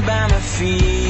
by my feet.